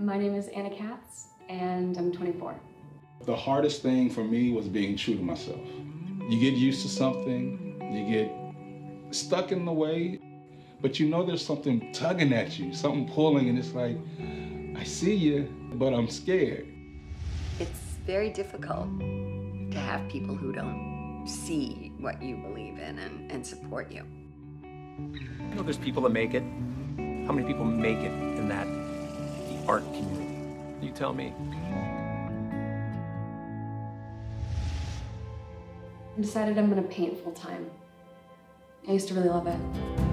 My name is Anna Katz, and I'm 24. The hardest thing for me was being true to myself. You get used to something, you get stuck in the way, but you know there's something tugging at you, something pulling, and it's like, I see you, but I'm scared. It's very difficult to have people who don't see what you believe in and, and support you. You know, there's people that make it. How many people make it in that art community? You tell me. I decided I'm gonna paint full time. I used to really love it.